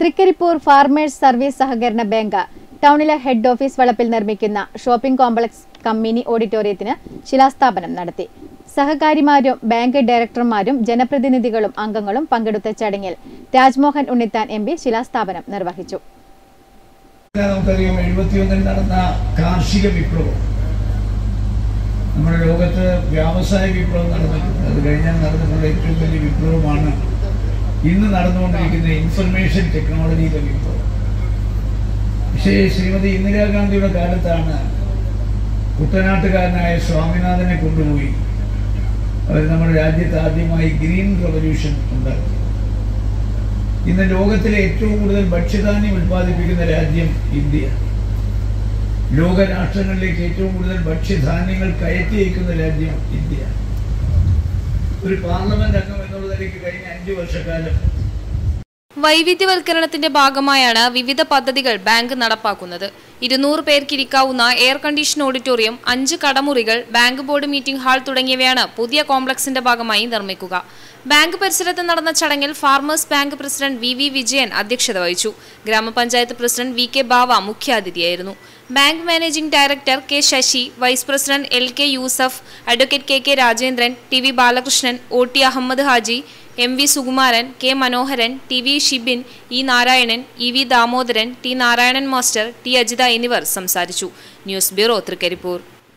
Trikaripur farmers service സഹകരണ bank ടൗണിലെ head office വളപ്പിൽ നിർമ്മിക്കുന്ന ഷോപ്പിംഗ് കോംപ്ലക്സ് കമ്മിനി ഓഡിറ്റോറിയത്തിന് ശിലാസ്ഥാപനം നടത്തി. സഹകാരിമാരും ബാങ്ക് ഡയറക്ടർമാരും ജനപ്രതിനിധികളും അംഗങ്ങളും പങ്കെടുത്ത ചടങ്ങിൽ രാജ്മോഹൻ ഉണ്ണിത്താൻ എം പി ശിലാസ്ഥാപനം നിർവഹിച്ചു. നമുക്കറിയാം എഴുപത്തിയൊന്നിൽ നടന്ന കാർഷിക വിപ്ലവം. നമ്മുടെ ലോകത്ത് വ്യാവസായിക വിപ്ലവം നടന്നിട്ടുണ്ട്. അത് കഴിഞ്ഞാൽ നടന്നിട്ടുള്ള ഏറ്റവും വലിയ വിപ്ലവമാണ് ഇന്ന് നടന്നുകൊണ്ടിരിക്കുന്ന ഇൻഫർമേഷൻ ടെക്നോളജിയിലെ വിപ്ലവം പക്ഷേ ശ്രീമതി ഇന്ദിരാഗാന്ധിയുടെ കാലത്താണ് കുട്ടനാട്ടുകാരനായ സ്വാമിനാഥനെ കൊണ്ടുപോയി. അവർ നമ്മുടെ രാജ്യത്ത് ആദ്യമായി ഗ്രീൻ റവല്യൂഷൻ ഉണ്ടാക്കി. ഇന്ന് ലോകത്തിലെ ഏറ്റവും കൂടുതൽ ഭക്ഷ്യധാന്യം ഉൽപ്പാദിപ്പിക്കുന്ന രാജ്യം ഇന്ത്യ. ലോക രാഷ്ട്രങ്ങളിലേക്ക് ഏറ്റവും കൂടുതൽ ഭക്ഷ്യധാന്യങ്ങൾ കയറ്റി അയക്കുന്ന രാജ്യം ഇന്ത്യ. ഒരു പാർലമെന്റ് അംഗം എന്നുള്ളതിലേക്ക് കഴിഞ്ഞ അഞ്ചു വർഷക്കാലം വൈവിധ്യവൽക്കരണത്തിന്റെ ഭാഗമായാണ് വിവിധ പദ്ധതികൾ ബാങ്ക് നടപ്പാക്കുന്നത്. ഇരുന്നൂറ് പേർക്കിരിക്കാവുന്ന എയർ കണ്ടീഷൻ ഓഡിറ്റോറിയം അഞ്ച് കടമുറികൾ ബാങ്ക് ബോർഡ് മീറ്റിംഗ് ഹാൾ തുടങ്ങിയവയാണ് പുതിയ കോംപ്ലക്സിന്റെ ഭാഗമായി നിർമ്മിക്കുക. ബാങ്ക് പരിസരത്ത് നടന്ന ചടങ്ങിൽ farmers bank president V V Vijayan അധ്യക്ഷത വഹിച്ചു. ഗ്രാമപഞ്ചായത്ത് president V K Bava മുഖ്യാതിഥിയായിരുന്നു. Bank managing director K Sasi vice president L K Yusuf advocate K K Rajendran T V Balakrishnan O T Ahmed Haji M V Sukumaran K Manoharan T V Shibin E Narayanan E V Damodaran T Narayanan master T Ajitha എന്നിവർ സംസാരിച്ചു. News bureau Trikaripur.